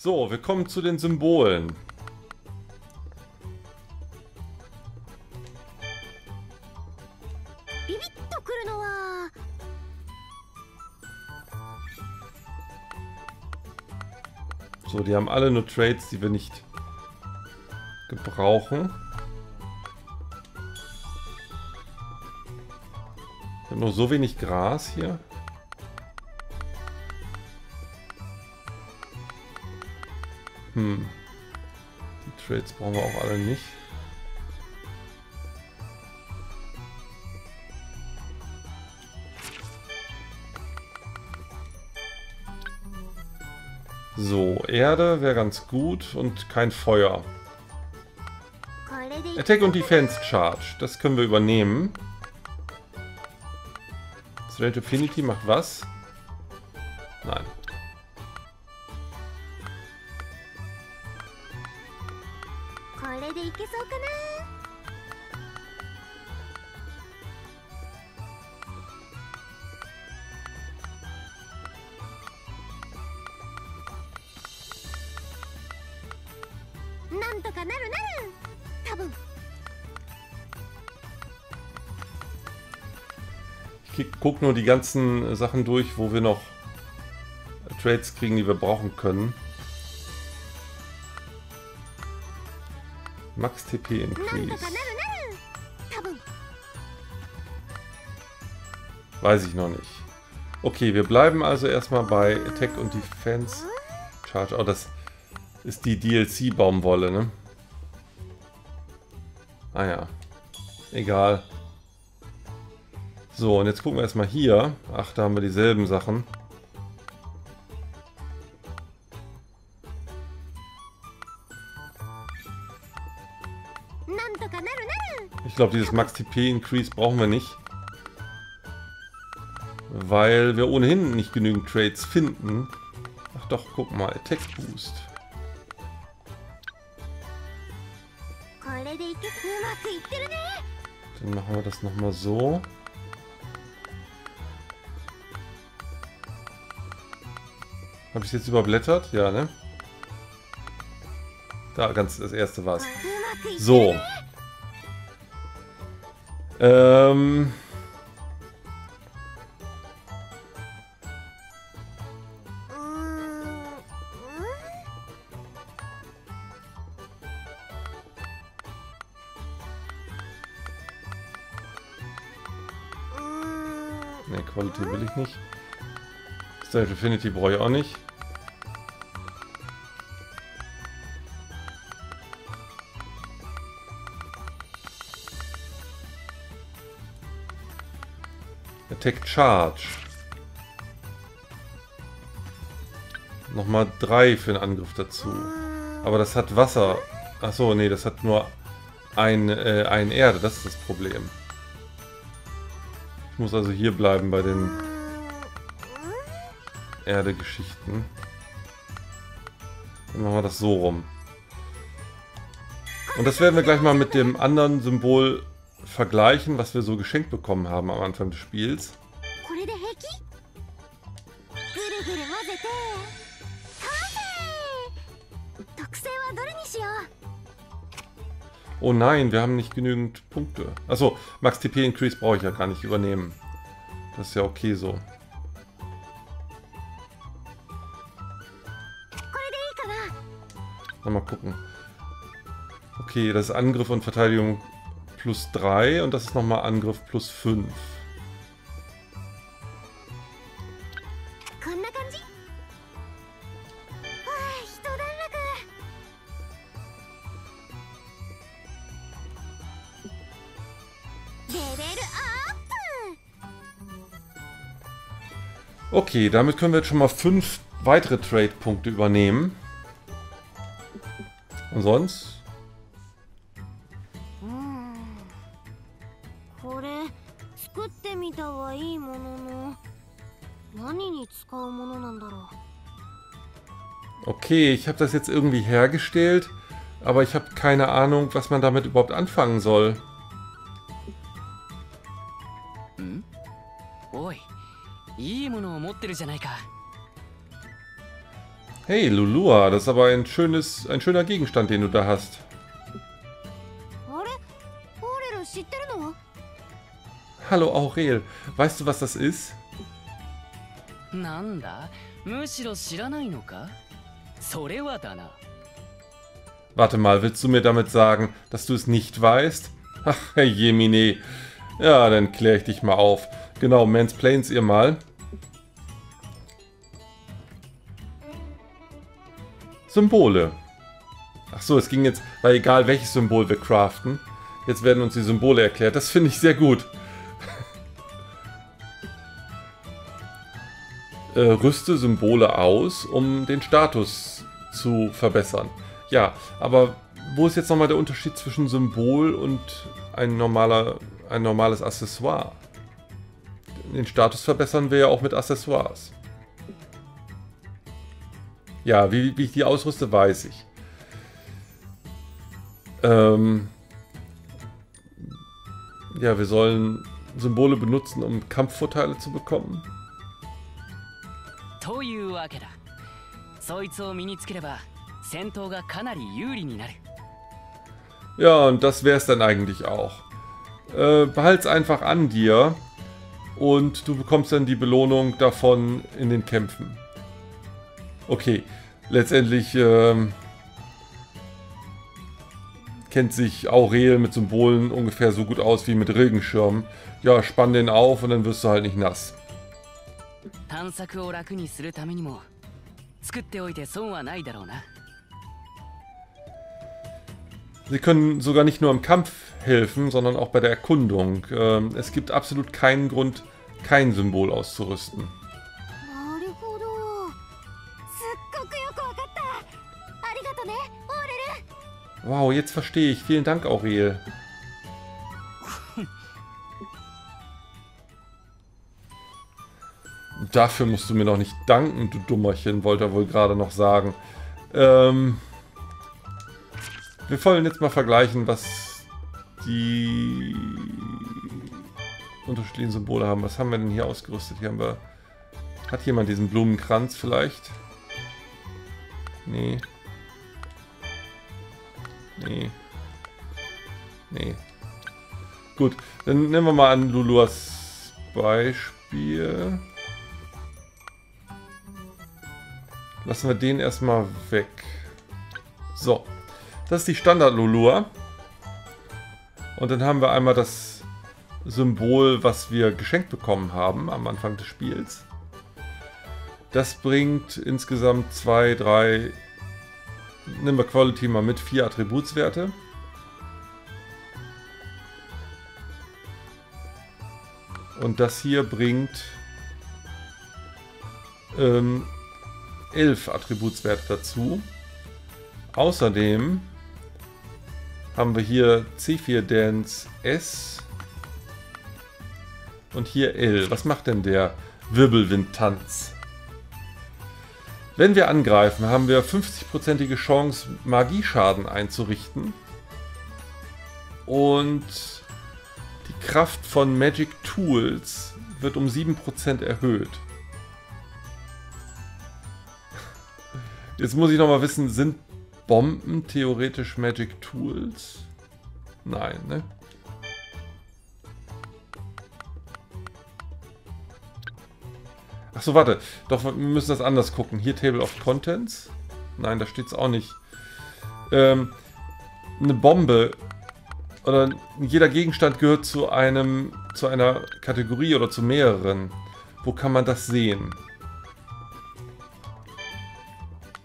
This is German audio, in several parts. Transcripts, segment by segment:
So, wir kommen zu den Symbolen. So, die haben alle nur Trades, die wir nicht gebrauchen. Ich habe nur so wenig Gras hier. Hm. Die Trades brauchen wir auch alle nicht. So, Erde wäre ganz gut und kein Feuer. Attack und Defense Charge, das können wir übernehmen. Strange Affinity macht was? Ich gucke nur die ganzen Sachen durch, wo wir noch Trades kriegen, die wir brauchen können. Max TP Increase. Weiß ich noch nicht. Okay, wir bleiben also erstmal bei Attack und Defense. Charge. Oh, das ist die DLC-Baumwolle, ne? Ah ja. Egal. So, und jetzt gucken wir erstmal hier. Ach, da haben wir dieselben Sachen. Glaube, dieses Max TP Increase brauchen wir nicht. Weil wir ohnehin nicht genügend Trades finden. Ach doch, guck mal, Attack Boost. Dann machen wir das nochmal so. Habe ich jetzt überblättert? Ja, ne? Da, ganz das erste war's. So. Ähm... Ne, Quality will ich nicht. State Affinity brauche ich auch nicht. Attack Charge. Nochmal drei für den Angriff dazu. Aber das hat Wasser. Achso, nee, das hat nur ein, äh, ein Erde. Das ist das Problem. Ich muss also hier bleiben bei den Erde-Geschichten. Dann machen wir das so rum. Und das werden wir gleich mal mit dem anderen Symbol vergleichen, was wir so geschenkt bekommen haben am Anfang des Spiels. Oh nein, wir haben nicht genügend Punkte. Achso, Max TP Increase brauche ich ja gar nicht übernehmen. Das ist ja okay so. Mal gucken. Okay, das ist Angriff und Verteidigung plus 3 und das ist nochmal Angriff plus 5. Okay, damit können wir jetzt schon mal 5 weitere Trade-Punkte übernehmen. Und sonst? Okay, ich habe das jetzt irgendwie hergestellt, aber ich habe keine Ahnung, was man damit überhaupt anfangen soll. Hm? Oi, Hey, Lulua, das ist aber ein schönes, ein schöner Gegenstand, den du da hast. あれオーレル知ってるの Hallo Aurel, weißt du, was das ist? なんだむしろ知らないのかそれはだな Warte mal, willst du mir damit sagen, dass du es nicht weißt? Ach, Jemine. Ja, dann kläre ich dich mal auf. Genau, mansplains ihr mal. Symbole. Ach so, es ging jetzt, weil egal welches Symbol wir craften, jetzt werden uns die Symbole erklärt. Das finde ich sehr gut. äh, rüste Symbole aus, um den Status zu verbessern. Ja, aber wo ist jetzt nochmal der Unterschied zwischen Symbol und ein, normaler, ein normales Accessoire? Den Status verbessern wir ja auch mit Accessoires. Ja, wie, wie ich die ausrüste, weiß ich. Ähm ja, wir sollen Symbole benutzen, um Kampfvorteile zu bekommen. というわけだ そいつを身につければ戦闘がかなり有利になる Ja, und das wäre es dann eigentlich auch. Äh, behalt's einfach an dir und du bekommst dann die Belohnung davon in den Kämpfen. Okay, letztendlich ähm, kennt sich Aurel mit Symbolen ungefähr so gut aus wie mit Regenschirmen. Ja, spann den auf und dann wirst du halt nicht nass. 探索を楽にするためにも 作っておいて損はないだろうな Sie können sogar nicht nur im Kampf helfen, sondern auch bei der Erkundung. Ähm, es gibt absolut keinen Grund, kein Symbol auszurüsten. なるほどすっごくよくわかったありがとねオーレル Wow, jetzt verstehe ich. Vielen Dank, Aurel. Dafür musst du mir noch nicht danken, du Dummerchen, wollte er wohl gerade noch sagen. Ähm, wir wollen jetzt mal vergleichen, was die unterschiedlichen Symbole haben. Was haben wir denn hier ausgerüstet? Hier haben wir... Hat jemand diesen Blumenkranz vielleicht? Nee. Nee. Nee. Gut, dann nehmen wir mal an Luluas Beispiel. Lassen wir den erstmal weg. So. Das ist die Standard Lulua. Und dann haben wir einmal das Symbol, was wir geschenkt bekommen haben am Anfang des Spiels. Das bringt insgesamt zwei, drei, nehmen wir Quality mal mit, vier Attributswerte. Und das hier bringt ähm, 11 Attributswerte dazu. Außerdem haben wir hier C4 Dance S und hier L. Was macht denn der Wirbelwind-Tanz? Wenn wir angreifen, haben wir 50%ige Chance, Magieschaden einzurichten. Und die Kraft von Magic Tools wird um 7% erhöht. Jetzt muss ich noch mal wissen, sind Bomben theoretisch Magic Tools? Nein, ne? Achso, warte. Doch, wir müssen das anders gucken. Hier Table of Contents. Nein, da steht es auch nicht. Ähm, eine Bombe oder jeder Gegenstand gehört zu einem zu einer Kategorie oder zu mehreren. Wo kann man das sehen?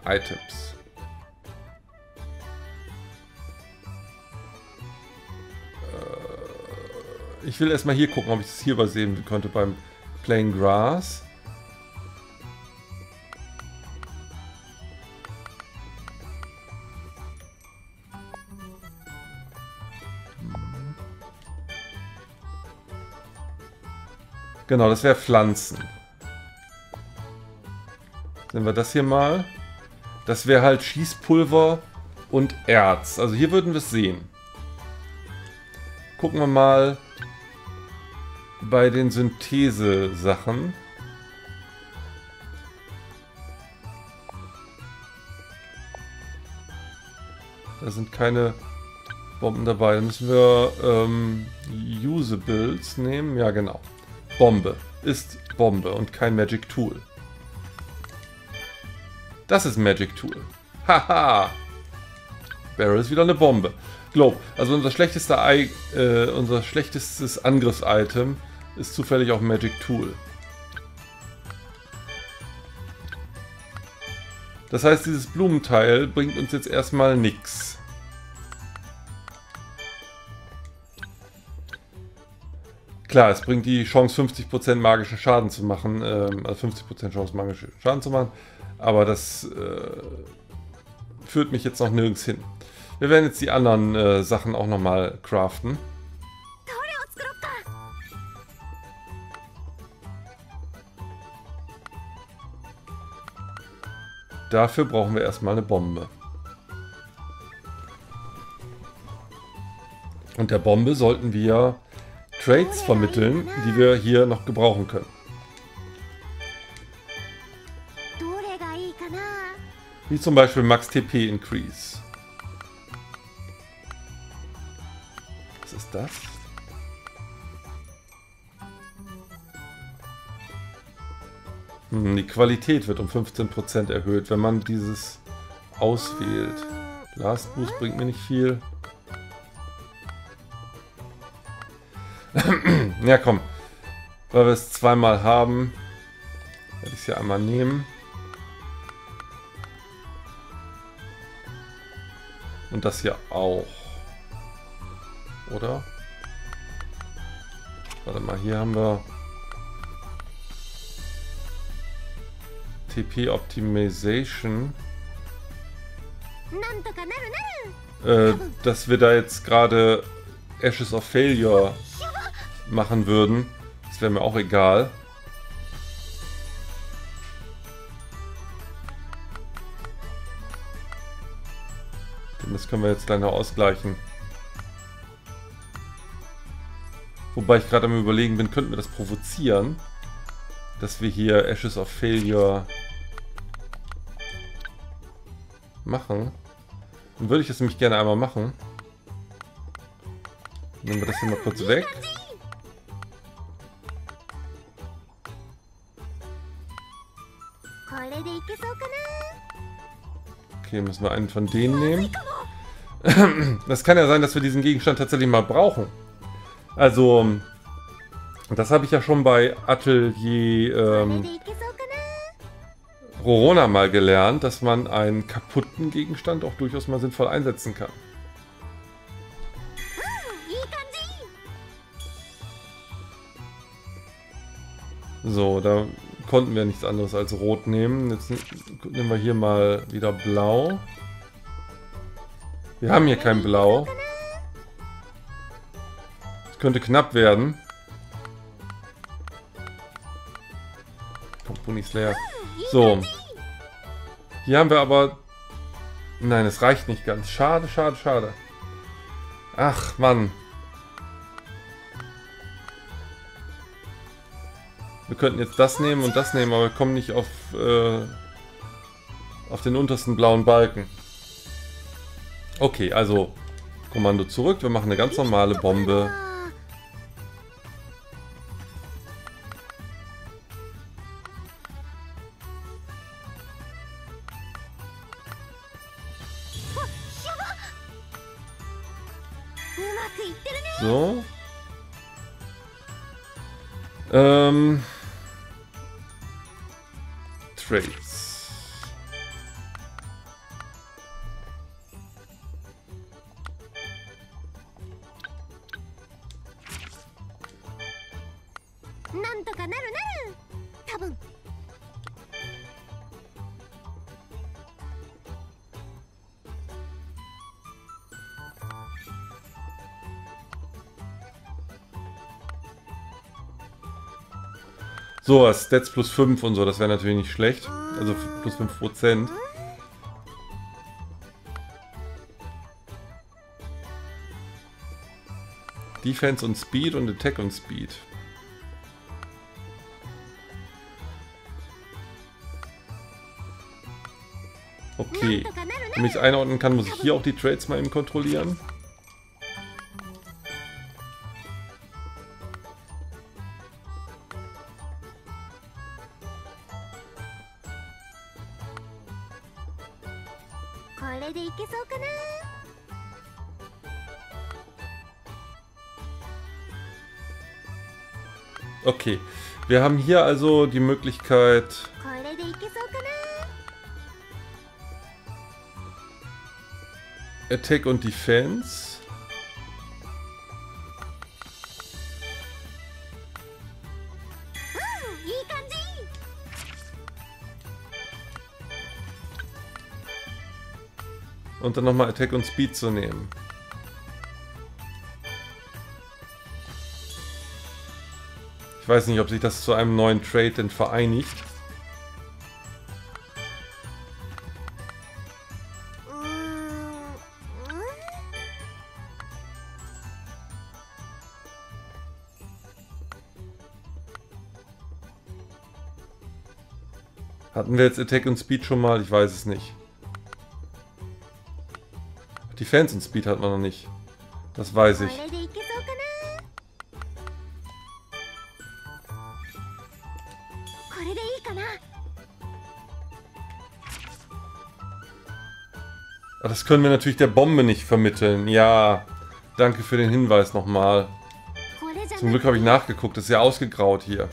Items. Äh, Ich will erstmal hier gucken, ob ich das hier übersehen könnte beim Playing Grass. Genau, das wäre Pflanzen. Sehen wir das hier mal. Das wäre halt Schießpulver und Erz. Also hier würden wir es sehen. Gucken wir mal bei den Synthese-Sachen. Da sind keine Bomben dabei. Da müssen wir ähm, Usables nehmen. Ja, genau. Bombe ist Bombe und kein Magic Tool. Das ist Magic Tool. Haha! Barrel ist wieder eine Bombe. Globe. Also unser schlechtester äh, unser schlechtestes Angriffs-Item ist zufällig auch Magic Tool. Das heißt, dieses Blumenteil bringt uns jetzt erstmal nichts. Klar, es bringt die Chance, 50% magischen Schaden zu machen, ähm, also 50% Chance, magischen Schaden zu machen, aber das äh, führt mich jetzt noch nirgends hin. Wir werden jetzt die anderen äh, Sachen auch nochmal craften. Dafür brauchen wir erstmal eine Bombe. Und der Bombe sollten wir Trades vermitteln, die wir hier noch gebrauchen können. Wie zum Beispiel Max TP Increase. Was ist das? Hm, die Qualität wird um 15% erhöht, wenn man dieses auswählt. Last Boost bringt mir nicht viel. ja, komm. Weil wir es zweimal haben, werde ich es hier einmal nehmen. Und das hier auch. Oder? Warte mal, hier haben wir TP Optimization. Äh, dass wir da jetzt gerade Ashes of Failure machen würden. Das wäre mir auch egal. Das können wir jetzt gleich noch ausgleichen. Wobei ich gerade am überlegen bin, könnten wir das provozieren, dass wir hier Ashes of Failure machen. Dann würde ich das nämlich gerne einmal machen. Nehmen wir das hier mal kurz weg. Okay, müssen wir einen von denen nehmen. Das kann ja sein, dass wir diesen Gegenstand tatsächlich mal brauchen. Also, das habe ich ja schon bei Atelier ähm, Rorona mal gelernt, dass man einen kaputten Gegenstand auch durchaus mal sinnvoll einsetzen kann. So, da konnten wir nichts anderes als rot nehmen. Jetzt nehmen wir hier mal wieder blau. Wir haben hier kein Blau. Es könnte knapp werden. Kommt Bunny Slayer. So. Hier haben wir aber... Nein, es reicht nicht ganz. Schade, schade, schade. Ach, Mann. Wir könnten jetzt das nehmen und das nehmen, aber wir kommen nicht auf, äh, auf den untersten blauen Balken. Okay, also Kommando zurück. Wir machen eine ganz normale Bombe. Sowas, Stats plus 5 und so, das wäre natürlich nicht schlecht. Also plus 5 Prozent. Defense und Speed und Attack und Speed. Okay. Damit ich es einordnen kann, muss ich hier auch die Trades mal eben kontrollieren. Wir haben hier also die Möglichkeit... Attack und Defense. Und dann nochmal Attack und Speed zu nehmen. Ich weiß nicht, ob sich das zu einem neuen Trade denn vereinigt. Hatten wir jetzt Attack und Speed schon mal? Ich weiß es nicht. Defense und Speed hat man noch nicht. Das weiß ich. れでいいかな Aber das können wir natürlich der Bombe nicht vermitteln. Ja, danke für den Hinweis nochmal. これじゃ Zum な Glück habe ich nachgeguckt. Das ist ja ausgegraut hier.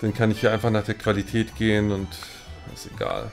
Dann kann ich hier einfach nach der Qualität gehen und ist egal.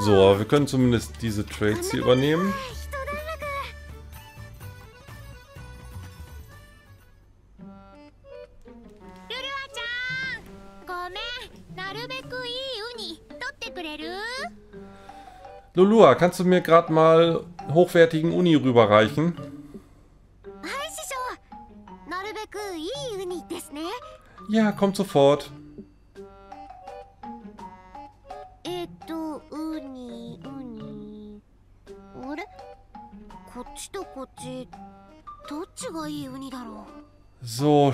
So, wir können zumindest diese Trades hier übernehmen. Lulua, kannst du mir gerade mal hochwertigen Uni rüberreichen? Ja, kommt sofort.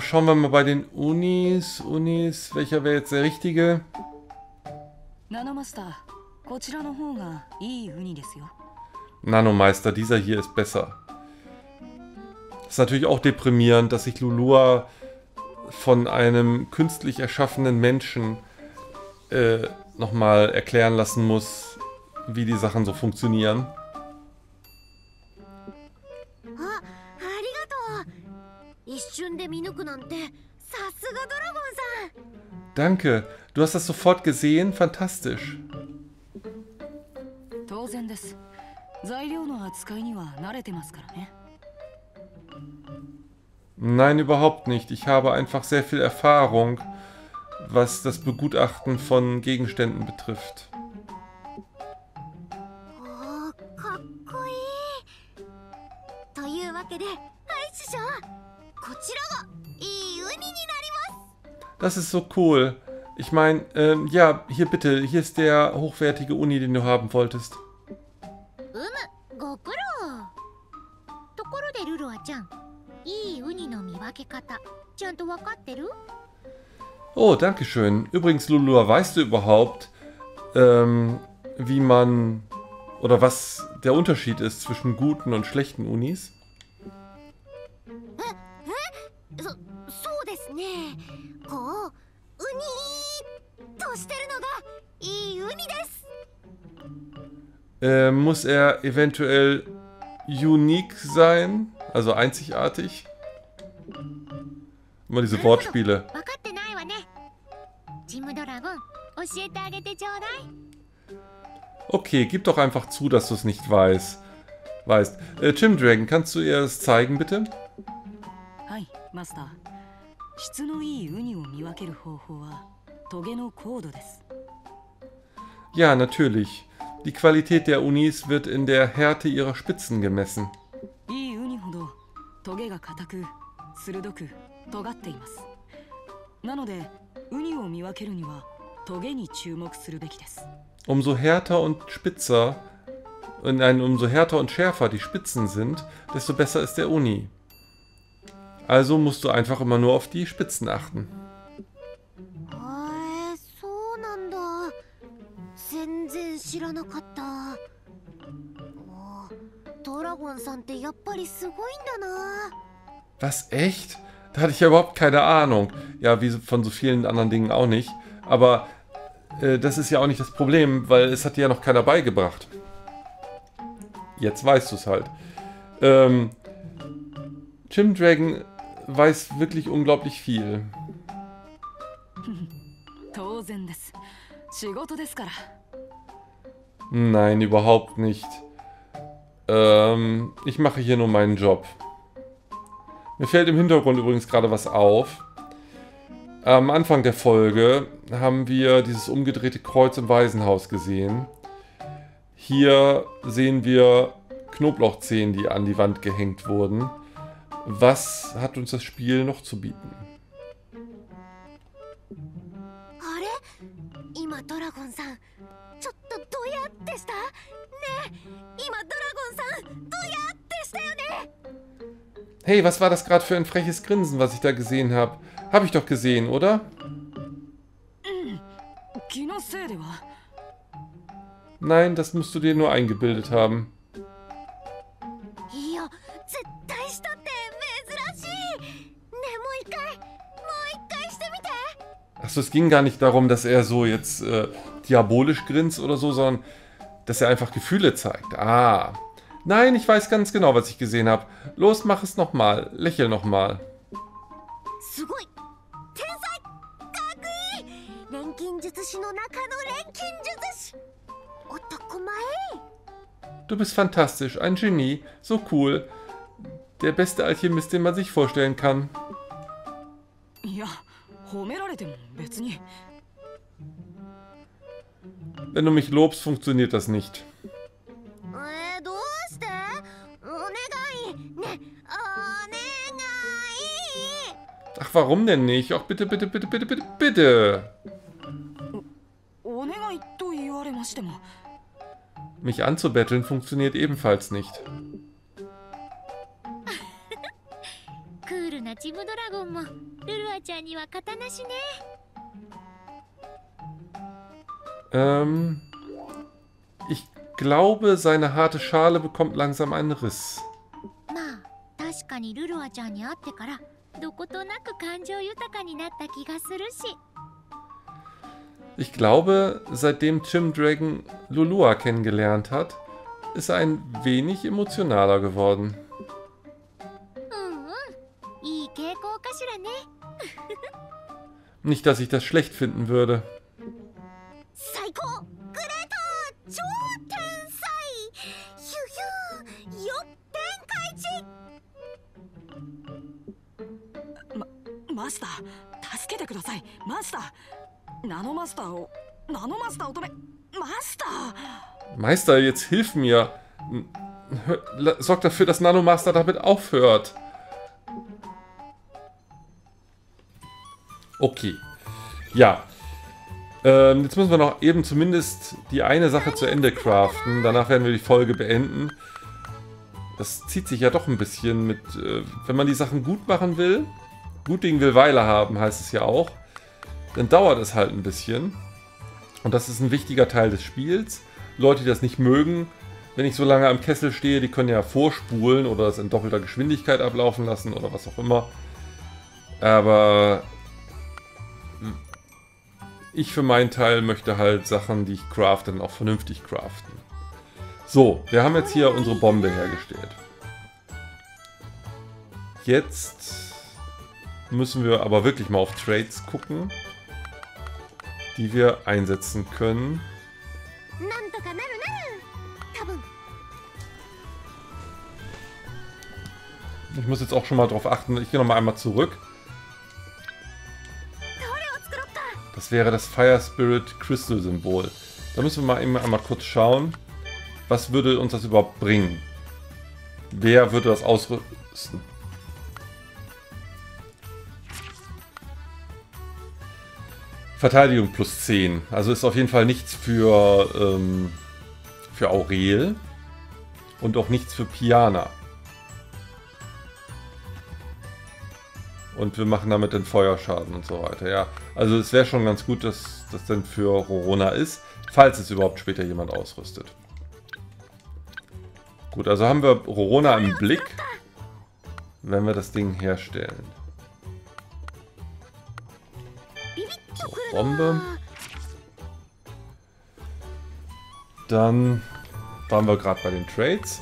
Schauen wir mal bei den Unis. Unis, welcher wäre jetzt der richtige? Nanomeister, dieser hier ist besser. Ist natürlich auch deprimierend, dass sich Lulua von einem künstlich erschaffenen Menschen äh, nochmal erklären lassen muss, wie die Sachen so funktionieren. Danke. Du hast das sofort gesehen. Fantastisch. Nein, überhaupt nicht. Ich habe einfach sehr viel Erfahrung, was das Begutachten von Gegenständen betrifft. Das ist so cool. Ich meine, ähm, ja, hier bitte. Hier ist der hochwertige Uni, den du haben wolltest. Oh, danke schön. Übrigens, Lulua, weißt du überhaupt, ähm, wie man oder was der Unterschied ist zwischen guten und schlechten Unis? So, so, des, ne? そそうですねこうウニーとしてるのがいいウニです Äh, muss er eventuell unique sein? Also einzigartig? Immer diese Wortspiele. 分かってないわねジムドラゴン教えてあげてちょうだい Okay, gib doch einfach zu, dass du es nicht weißt. weißt. Äh, Jim Dragon, kannst du ihr das zeigen, bitte? はいマスター 質のいいウニを見分ける方法はトゲの高度です Ja, natürlich. Die Qualität der Unis wird in der Härte ihrer Spitzen gemessen. いいウニほどトゲが硬く鋭く尖っていますなのでウニを見分けるにはトゲに注目するべきです Umso härter und spitzer, äh, nein, umso härter und schärfer die Spitzen sind, desto besser ist der Uni. Also musst du einfach immer nur auf die Spitzen achten. Was echt? Da hatte ich ja überhaupt keine Ahnung. Ja, wie von so vielen anderen Dingen auch nicht. Aber äh, das ist ja auch nicht das Problem, weil es hat dir ja noch keiner beigebracht. Jetzt weißt du es halt. Ähm, Jim Dragon weiß wirklich unglaublich viel. Nein, überhaupt nicht. Ähm, ich mache hier nur meinen Job. Mir fällt im Hintergrund übrigens gerade was auf. Am Anfang der Folge haben wir dieses umgedrehte Kreuz im Waisenhaus gesehen. Hier sehen wir Knoblauchzehen, die an die Wand gehängt wurden was hat uns das Spiel noch zu bieten? Hey, was war das gerade für ein freches Grinsen, was ich da gesehen habe? Habe ich doch gesehen, oder? Nein, das musst du dir nur eingebildet haben. Achso, es ging gar nicht darum, dass er so jetzt äh, diabolisch grinst oder so, sondern dass er einfach Gefühle zeigt. Ah. Nein, ich weiß ganz genau, was ich gesehen habe. Los, mach es nochmal. Lächel nochmal. Du bist fantastisch, ein Genie, so cool. Der beste Alchemist, den man sich vorstellen kann. Ja. 褒められても別に Wenn du mich lobst, funktioniert das nicht. えー、どうしてお願いねお願い Ach, warum denn nicht? Ach, bitte, bitte, bitte, bitte, bitte, bitte. お願いと言われましても Mich anzubetteln funktioniert ebenfalls nicht. ルなチムドラゴンもルルアちゃんには型なしね Ähm, ich glaube, seine harte Schale bekommt langsam einen Riss. まあ確かにルルアちゃんに会ってからどことなく感情豊かになった気がするし Ich glaube, seitdem Jim Dragon Lulua kennengelernt hat, ist er ein wenig emotionaler geworden. Nicht, dass ich das schlecht finden würde. 最高グレート超天才ヒュヒュよ天下一マスター助けてくださいマスターナノマスターをナノマスターを止めマスター Meister, jetzt hilf mir. Hör- la- Sorg dafür, dass Nanomaster damit aufhört. Okay. Ja. Ähm, jetzt müssen wir noch eben zumindest die eine Sache zu Ende craften. Danach werden wir die Folge beenden. Das zieht sich ja doch ein bisschen mit, äh, wenn man die Sachen gut machen will. Gut Ding will Weile haben, heißt es ja auch. Dann dauert es halt ein bisschen. Und das ist ein wichtiger Teil des Spiels. Leute, die das nicht mögen, wenn ich so lange am Kessel stehe, die können ja vorspulen oder es in doppelter Geschwindigkeit ablaufen lassen oder was auch immer. Aber ich für meinen Teil möchte halt Sachen, die ich craft, dann auch vernünftig craften. So, wir haben jetzt hier unsere Bombe hergestellt. Jetzt müssen wir aber wirklich mal auf Trades gucken, die wir einsetzen können. Ich muss jetzt auch schon mal darauf achten. Ich gehe nochmal einmal zurück. Das wäre das Fire Spirit Crystal Symbol. Da müssen wir mal eben einmal kurz schauen. Was würde uns das überhaupt bringen? Wer würde das ausrüsten? Verteidigung plus 10. Also ist auf jeden Fall nichts für, ähm, für Aurel. Und auch nichts für Piana. Und wir machen damit den Feuerschaden und so weiter. Ja, also es wäre schon ganz gut, dass das dann für Rorona ist, falls es überhaupt später jemand ausrüstet. Gut, also haben wir Rorona im Blick, wenn wir das Ding herstellen. So, Bombe. Dann waren wir gerade bei den Trades.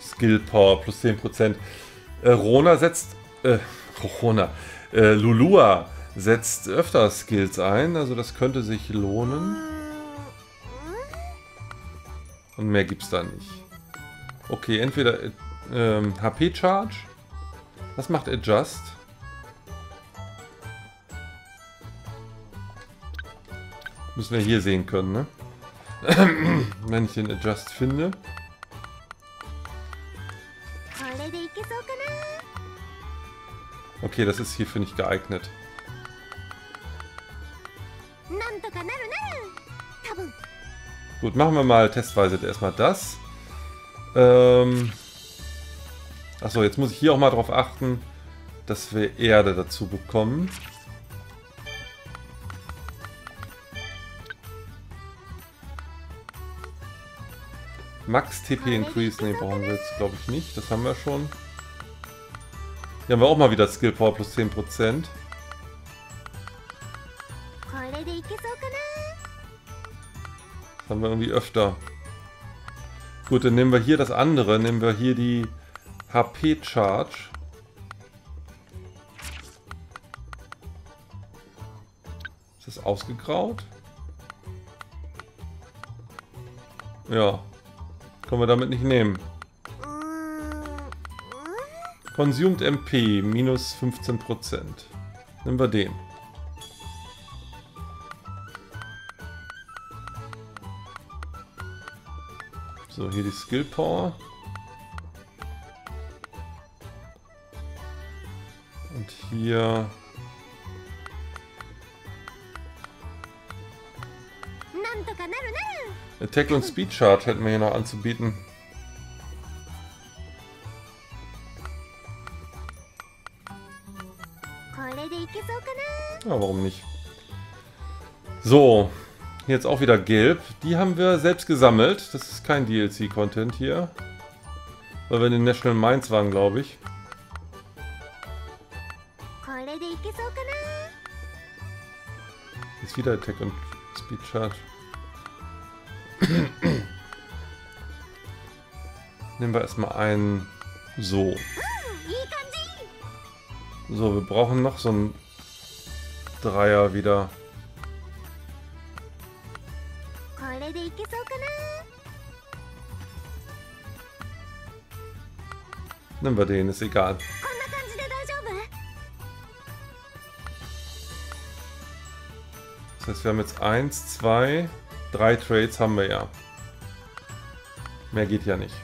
Skill Power plus 10%. Äh, Rona setzt. Äh, Rona. Äh, Lulua setzt öfter Skills ein, also das könnte sich lohnen. Und mehr gibt's da nicht. Okay, entweder ähm, HP Charge. Was macht Adjust? Müssen wir hier sehen können, ne? Wenn ich den Adjust finde. Okay, das ist hierfür nicht geeignet. Gut, machen wir mal testweise erstmal das. Ähm Achso, jetzt muss ich hier auch mal darauf achten, dass wir Erde dazu bekommen. Max TP Increase, ne, brauchen wir jetzt glaube ich nicht. Das haben wir schon. Hier haben wir auch mal wieder Skill Power plus 10%. Das haben wir irgendwie öfter. Gut, dann nehmen wir hier das andere. Nehmen wir hier die HP Charge. Ist das ausgegraut? Ja. Können wir damit nicht nehmen. Consumed MP, minus 15%. Nehmen wir den. So, hier die Skill Power. Und hier... Attack und Speed Charge hätten wir hier noch anzubieten. Ja, warum nicht? So, jetzt auch wieder gelb. Die haben wir selbst gesammelt. Das ist kein DLC-Content hier. Weil wir in den National Mines waren, glaube ich. Jetzt wieder Attack und Speed Chart. Nehmen wir erstmal einen so. So, wir brauchen noch so ein Dreier wieder. Nehmen wir den, ist egal. Das heißt, wir haben jetzt 1, 2, 3 Trades haben wir ja. Mehr geht ja nicht.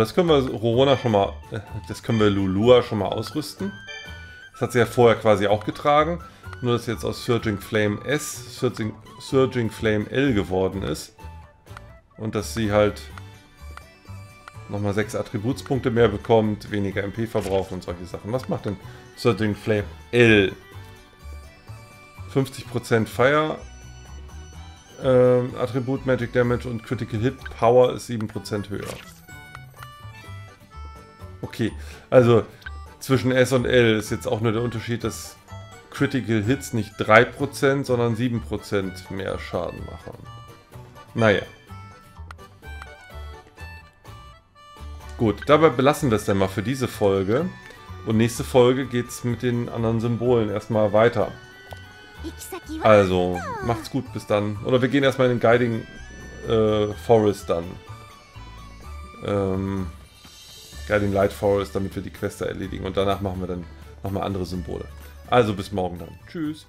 Das können wir Rorona schon mal, das können wir Lulua schon mal ausrüsten. Das hat sie ja vorher quasi auch getragen. Nur, dass jetzt aus Surging Flame S Surging, Surging Flame L geworden ist. Und dass sie halt nochmal 6 Attributspunkte mehr bekommt, weniger MP verbraucht und solche Sachen. Was macht denn Surging Flame L? 50% Fire ähm, Attribut Magic Damage und Critical Hit Power ist 7% höher. Okay, also zwischen S und L ist jetzt auch nur der Unterschied, dass Critical Hits nicht 3%, sondern 7% mehr Schaden machen. Naja. Gut, dabei belassen wir es dann mal für diese Folge. Und nächste Folge geht es mit den anderen Symbolen erstmal weiter. Also, macht's gut, bis dann. Oder wir gehen erstmal in den Guiding äh, Forest dann. Ähm... Guiding Light Forest, damit wir die Queste erledigen. Und danach machen wir dann nochmal andere Symbole. Also bis morgen dann. Tschüss.